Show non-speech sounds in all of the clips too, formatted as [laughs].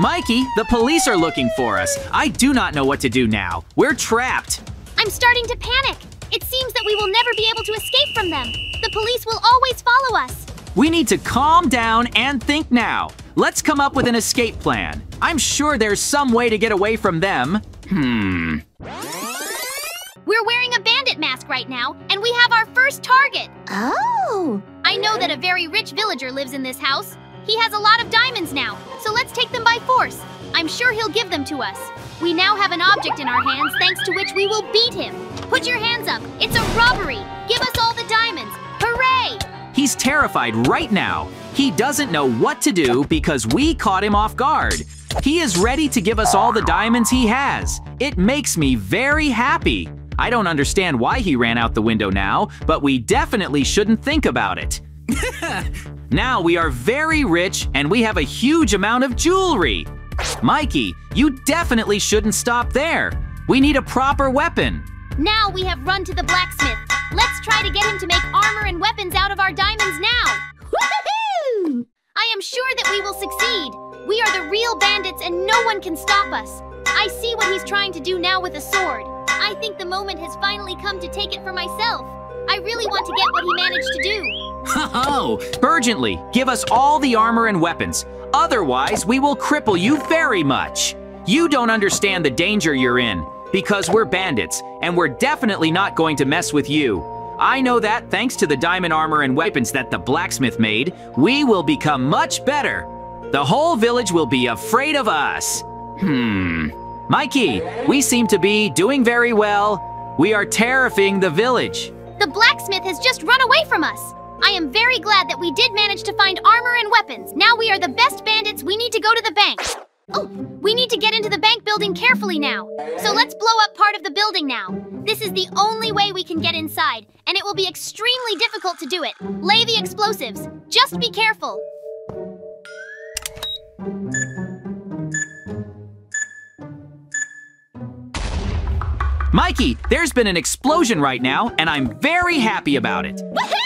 Mikey, the police are looking for us. I do not know what to do now. We're trapped. I'm starting to panic. It seems that we will never be able to escape from them. The police will always follow us. We need to calm down and think now. Let's come up with an escape plan. I'm sure there's some way to get away from them. Hmm. We're wearing a bandit mask right now, and we have our first target. Oh. I know that a very rich villager lives in this house. He has a lot of diamonds now, so let's take them by force. I'm sure he'll give them to us. We now have an object in our hands thanks to which we will beat him. Put your hands up. It's a robbery. Give us all the diamonds. Hooray! He's terrified right now. He doesn't know what to do because we caught him off guard. He is ready to give us all the diamonds he has. It makes me very happy. I don't understand why he ran out the window now, but we definitely shouldn't think about it. [laughs] now we are very rich and we have a huge amount of jewelry. Mikey, you definitely shouldn't stop there. We need a proper weapon. Now we have run to the blacksmith. Let's try to get him to make armor and weapons out of our diamonds now. I am sure that we will succeed. We are the real bandits and no one can stop us. I see what he's trying to do now with a sword. I think the moment has finally come to take it for myself. I really want to get what he managed to do. Oh, urgently, give us all the armor and weapons. Otherwise, we will cripple you very much. You don't understand the danger you're in, because we're bandits, and we're definitely not going to mess with you. I know that thanks to the diamond armor and weapons that the blacksmith made, we will become much better. The whole village will be afraid of us. Hmm. Mikey, we seem to be doing very well. We are terrifying the village. The blacksmith has just run away from us. I am very glad that we did manage to find armor and weapons. Now we are the best bandits. We need to go to the bank. Oh, we need to get into the bank building carefully now. So let's blow up part of the building now. This is the only way we can get inside, and it will be extremely difficult to do it. Lay the explosives. Just be careful. Mikey, there's been an explosion right now, and I'm very happy about it. Woohoo!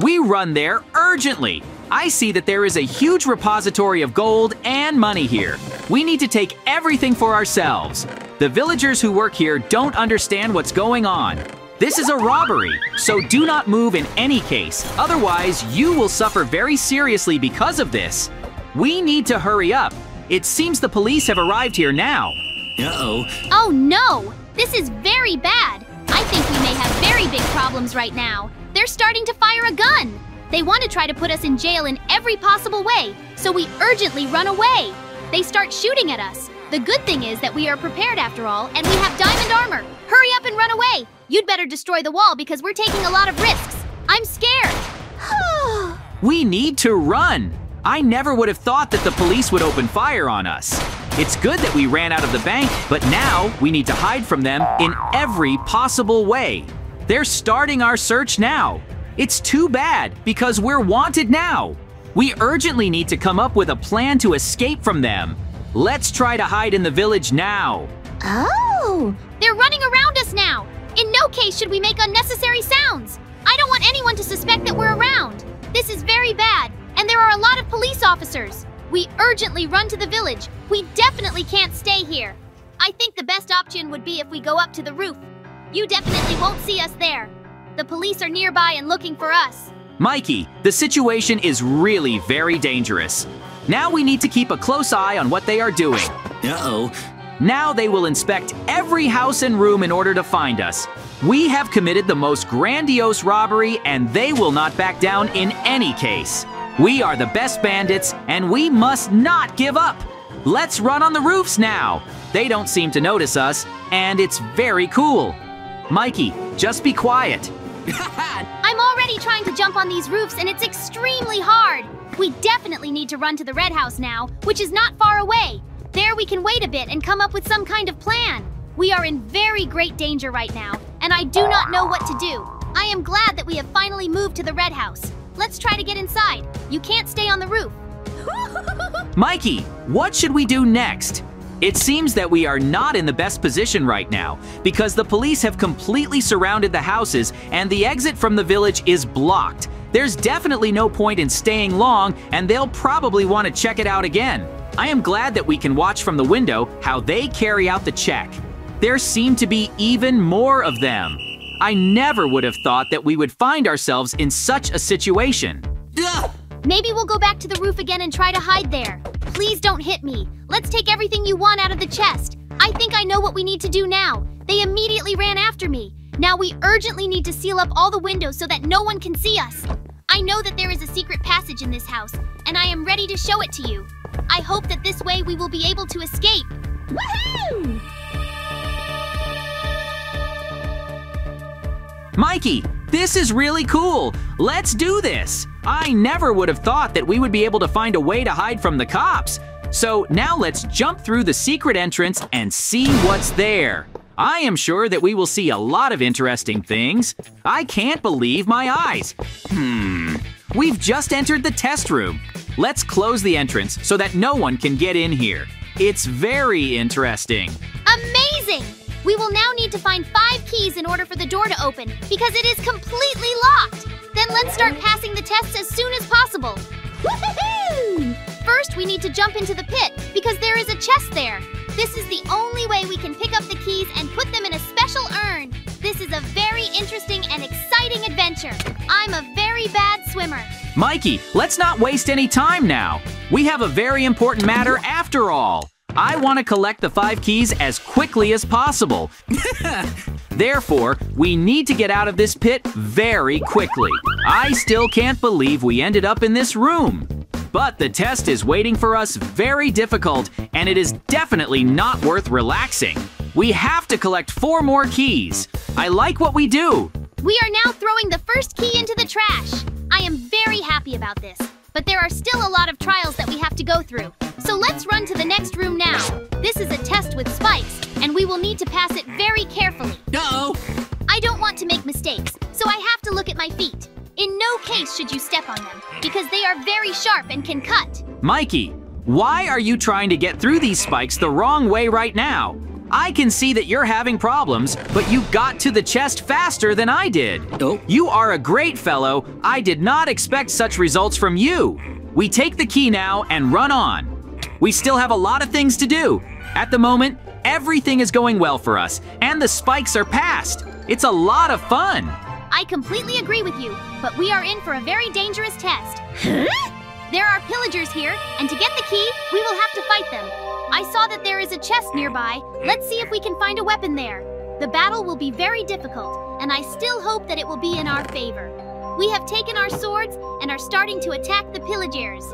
We run there urgently. I see that there is a huge repository of gold and money here. We need to take everything for ourselves. The villagers who work here don't understand what's going on. This is a robbery, so do not move in any case. Otherwise, you will suffer very seriously because of this. We need to hurry up. It seems the police have arrived here now. Uh-oh. Oh no! This is very bad. I think we may have very big problems right now. They're starting to fire a gun. They want to try to put us in jail in every possible way, so we urgently run away. They start shooting at us. The good thing is that we are prepared after all, and we have diamond armor. Hurry up and run away. You'd better destroy the wall because we're taking a lot of risks. I'm scared. [sighs] We need to run. I never would have thought that the police would open fire on us. It's good that we ran out of the bank, but now we need to hide from them in every possible way. They're starting our search now. It's too bad because we're wanted now. We urgently need to come up with a plan to escape from them. Let's try to hide in the village now. Oh! They're running around us now. In no case should we make unnecessary sounds. I don't want anyone to suspect that we're around. This is very bad, and there are a lot of police officers. We urgently run to the village. We definitely can't stay here. I think the best option would be if we go up to the roof. You definitely won't see us there. The police are nearby and looking for us. Mikey, the situation is really very dangerous. Now we need to keep a close eye on what they are doing. Uh-oh. Now they will inspect every house and room in order to find us. We have committed the most grandiose robbery and they will not back down in any case. We are the best bandits and we must not give up. Let's run on the roofs now. They don't seem to notice us and it's very cool. Mikey, just be quiet. [laughs] I'm already trying to jump on these roofs and it's extremely hard. We definitely need to run to the Red House now, which is not far away. There we can wait a bit and come up with some kind of plan. We are in very great danger right now, and I do not know what to do. I am glad that we have finally moved to the Red House. Let's try to get inside. You can't stay on the roof. [laughs] Mikey, what should we do next? It seems that we are not in the best position right now because the police have completely surrounded the houses and the exit from the village is blocked. There's definitely no point in staying long, and they'll probably want to check it out again. I am glad that we can watch from the window how they carry out the check. There seem to be even more of them. I never would have thought that we would find ourselves in such a situation. Ugh! Maybe we'll go back to the roof again and try to hide there. Please don't hit me. Let's take everything you want out of the chest. I think I know what we need to do now. They immediately ran after me. Now we urgently need to seal up all the windows so that no one can see us. I know that there is a secret passage in this house, and I am ready to show it to you. I hope that this way we will be able to escape. Woohoo! Mikey, this is really cool. Let's do this. I never would have thought that we would be able to find a way to hide from the cops. So now let's jump through the secret entrance and see what's there. I am sure that we will see a lot of interesting things. I can't believe my eyes. Hmm, we've just entered the test room. Let's close the entrance so that no one can get in here. It's very interesting. Amazing! We will now need to find five keys in order for the door to open, because it is completely locked. Then let's start passing the tests as soon as possible. First, we need to jump into the pit, because there is a chest there. This is the only way we can pick up the keys and put them in a special urn. This is a very interesting and exciting adventure. I'm a very bad swimmer. Mikey, let's not waste any time now. We have a very important matter after all. I want to collect the five keys as quickly as possible. [laughs] Therefore, we need to get out of this pit very quickly. I still can't believe we ended up in this room. But the test is waiting for us very difficult, and it is definitely not worth relaxing. We have to collect four more keys. I like what we do. We are now throwing the first key into the trash. I am very happy about this, but there are still a lot of trials that we have to go through. So let's run to the next room now. This is a test with spikes, and we will need to pass it very carefully. Uh-oh. I don't want to make mistakes, so I have to look at my feet. In no case should you step on them, because they are very sharp and can cut. Mikey, why are you trying to get through these spikes the wrong way right now? I can see that you're having problems, but you got to the chest faster than I did. Oh. You are a great fellow. I did not expect such results from you. We take the key now and run on. We still have a lot of things to do. At the moment, everything is going well for us, and the spikes are passed. It's a lot of fun. I completely agree with you, but we are in for a very dangerous test. Huh? There are pillagers here, and to get the key, we will have to fight them. I saw that there is a chest nearby. Let's see if we can find a weapon there. The battle will be very difficult, and I still hope that it will be in our favor. We have taken our swords and are starting to attack the pillagers.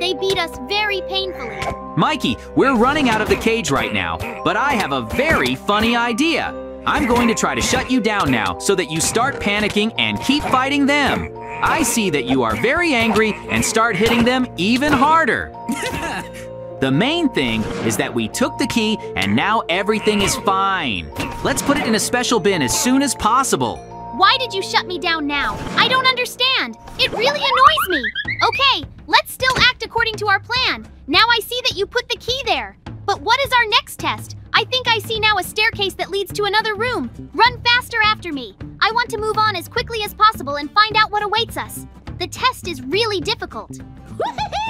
They beat us very painfully. Mikey, we're running out of the cage right now, but I have a very funny idea. I'm going to try to shut you down now so that you start panicking and keep fighting them. I see that you are very angry and start hitting them even harder. [laughs] the main thing is that we took the key and now everything is fine. Let's put it in a special bin as soon as possible. Why did you shut me down now? I don't understand. It really annoys me. Okay, let's still act according to our plan. Now I see that you put the key there. But what is our next test? I think I see now a staircase that leads to another room. Run faster after me. I want to move on as quickly as possible and find out what awaits us. The test is really difficult. [laughs]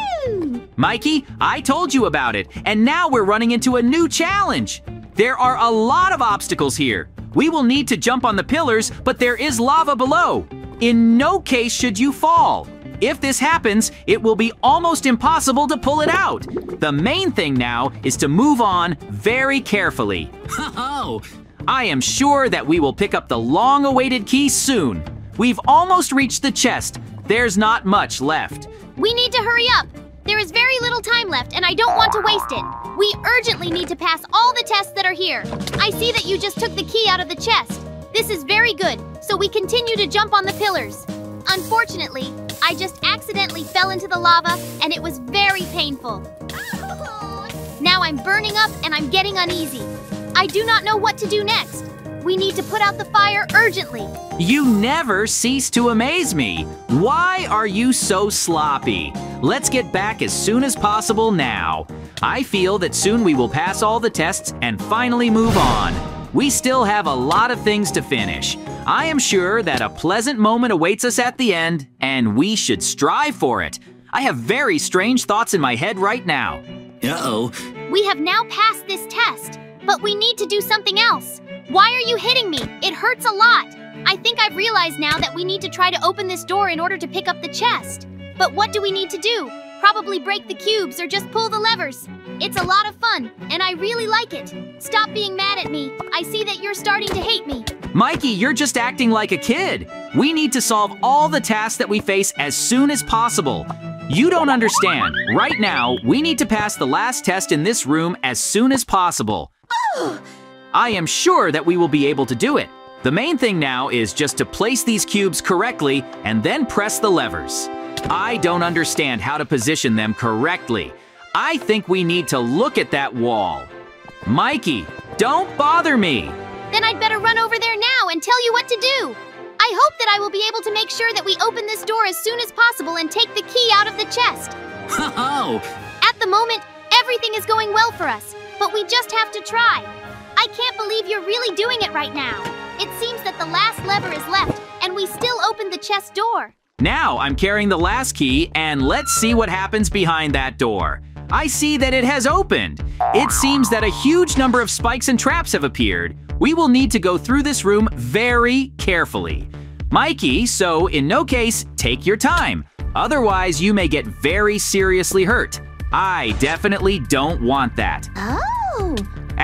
Mikey, I told you about it, and now we're running into a new challenge. There are a lot of obstacles here. We will need to jump on the pillars, but there is lava below. In no case should you fall. If this happens, it will be almost impossible to pull it out. The main thing now is to move on very carefully. [laughs] Oh, I am sure that we will pick up the long-awaited key soon. We've almost reached the chest. There's not much left. We need to hurry up. There is very little time left, and I don't want to waste it. We urgently need to pass all the tests that are here. I see that you just took the key out of the chest. This is very good, so we continue to jump on the pillars. Unfortunately, I just accidentally fell into the lava, and it was very painful. [laughs] Now I'm burning up and I'm getting uneasy. I do not know what to do next. We need to put out the fire urgently. You never cease to amaze me. Why are you so sloppy? Let's get back as soon as possible now. I feel that soon we will pass all the tests and finally move on. we still have a lot of things to finish. I am sure that a pleasant moment awaits us at the end, and we should strive for it. I have very strange thoughts in my head right now. Uh-oh. We have now passed this test, but we need to do something else. Why are you hitting me? It hurts a lot. I think I've realized now that we need to try to open this door in order to pick up the chest. But what do we need to do? Probably break the cubes or just pull the levers. It's a lot of fun, and I really like it. Stop being mad at me. I see that you're starting to hate me. Mikey, you're just acting like a kid. We need to solve all the tasks that we face as soon as possible. You don't understand. Right now, we need to pass the last test in this room as soon as possible. Oh, I am sure that we will be able to do it. The main thing now is just to place these cubes correctly and then press the levers. I don't understand how to position them correctly. I think we need to look at that wall. Mikey, don't bother me. Then I'd better run over there now and tell you what to do. I hope that I will be able to make sure that we open this door as soon as possible and take the key out of the chest. [laughs] Oh, At the moment, everything is going well for us, but we just have to try. I can't believe you're really doing it right now. It seems that the last lever is left, and we still opened the chest door. Now I'm carrying the last key, and let's see what happens behind that door. I see that it has opened. It seems that a huge number of spikes and traps have appeared. We will need to go through this room very carefully. Mikey, so in no case, take your time. Otherwise, you may get very seriously hurt. I definitely don't want that. Oh.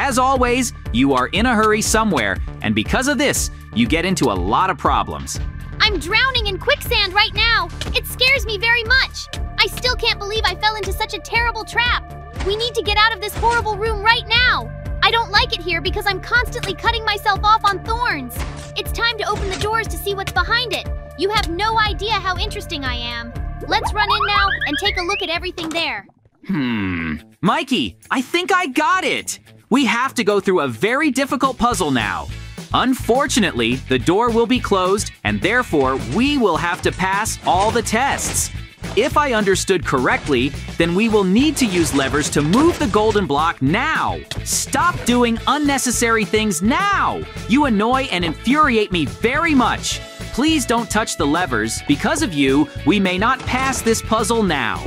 As always, you are in a hurry somewhere, and because of this, you get into a lot of problems. I'm drowning in quicksand right now. It scares me very much. I still can't believe I fell into such a terrible trap. We need to get out of this horrible room right now. I don't like it here because I'm constantly cutting myself off on thorns. It's time to open the doors to see what's behind it. You have no idea how interesting I am. Let's run in now and take a look at everything there. Hmm. Mikey, I think I got it! We have to go through a very difficult puzzle now. Unfortunately, the door will be closed, and therefore, we will have to pass all the tests. If I understood correctly, then we will need to use levers to move the golden block now. Stop doing unnecessary things now! You annoy and infuriate me very much. Please don't touch the levers. Because of you, we may not pass this puzzle now.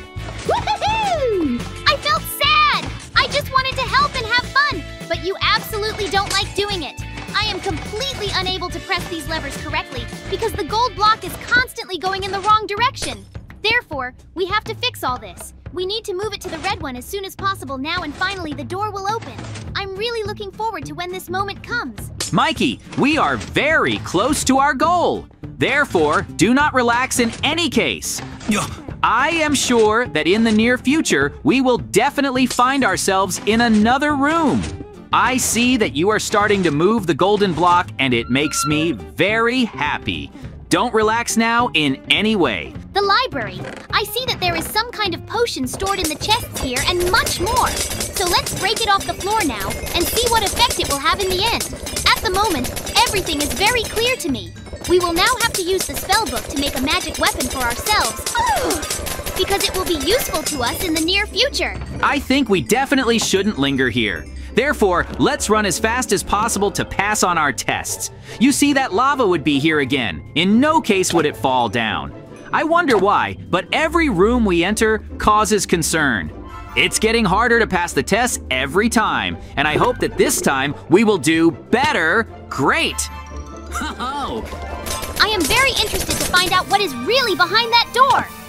[laughs] absolutely don't like doing it. I am completely unable to press these levers correctly because the gold block is constantly going in the wrong direction. Therefore, we have to fix all this. We need to move it to the red one as soon as possible now and finally the door will open. I'm really looking forward to when this moment comes. Mikey, we are very close to our goal. Therefore, do not relax in any case. yeah. I am sure that in the near future, we will definitely find ourselves in another room. I see that you are starting to move the golden block, and it makes me very happy. Don't relax now in any way. The library. I see that there is some kind of potion stored in the chests here and much more. So let's break it off the floor now and see what effect it will have in the end. At the moment, everything is very clear to me. We will now have to use the spell book to make a magic weapon for ourselves. because it will be useful to us in the near future. I think we definitely shouldn't linger here. Therefore, let's run as fast as possible to pass on our tests. You see, that lava would be here again. In no case would it fall down. I wonder why, but every room we enter causes concern. It's getting harder to pass the tests every time, and I hope that this time we will do better. Great! [laughs] I am very interested to find out what is really behind that door.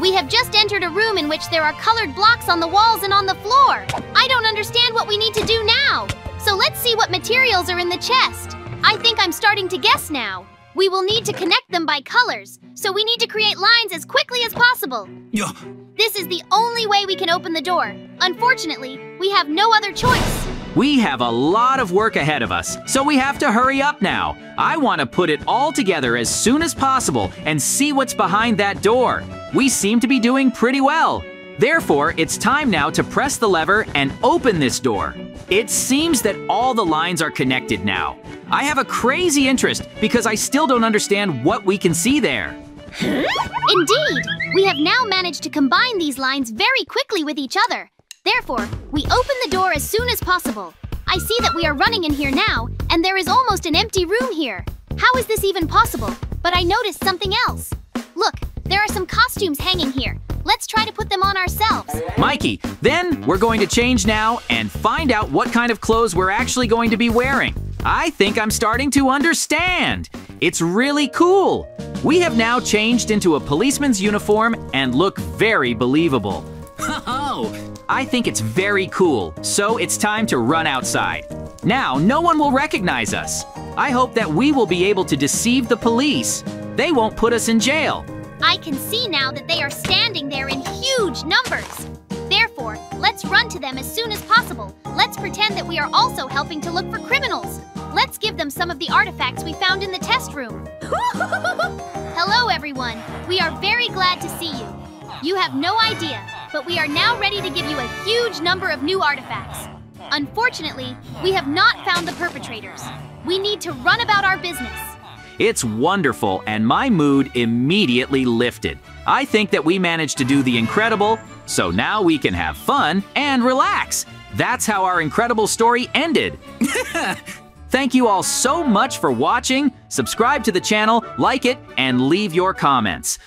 We have just entered a room in which there are colored blocks on the walls and on the floor. I don't understand what we need to do now. So let's see what materials are in the chest. I think I'm starting to guess now. We will need to connect them by colors, so we need to create lines as quickly as possible. yeah. This is the only way we can open the door. Unfortunately, we have no other choice. We have a lot of work ahead of us, so we have to hurry up now. I want to put it all together as soon as possible and see what's behind that door. We seem to be doing pretty well. Therefore, it's time now to press the lever and open this door. It seems that all the lines are connected now. I have a crazy interest because I still don't understand what we can see there. Indeed, we have now managed to combine these lines very quickly with each other. Therefore, we open the door as soon as possible. I see that we are running in here now, and there is almost an empty room here. How is this even possible? But I noticed something else. Look, there are some costumes hanging here. Let's try to put them on ourselves. Mikey, then we're going to change now and find out what kind of clothes we're actually going to be wearing. I think I'm starting to understand. It's really cool. We have now changed into a policeman's uniform and look very believable. Ho-ho! [laughs] I think it's very cool, so it's time to run outside. Now, no one will recognize us. I hope that we will be able to deceive the police. They won't put us in jail. I can see now that they are standing there in huge numbers. Therefore, let's run to them as soon as possible. Let's pretend that we are also helping to look for criminals. Let's give them some of the artifacts we found in the test room. [laughs] Hello, everyone. We are very glad to see you. You have no idea, but we are now ready to give you a huge number of new artifacts. Unfortunately, we have not found the perpetrators. We need to run about our business. It's wonderful, and my mood immediately lifted. I think that we managed to do the incredible, so now we can have fun and relax. That's how our incredible story ended. [laughs] Thank you all so much for watching. Subscribe to the channel, like it, and leave your comments.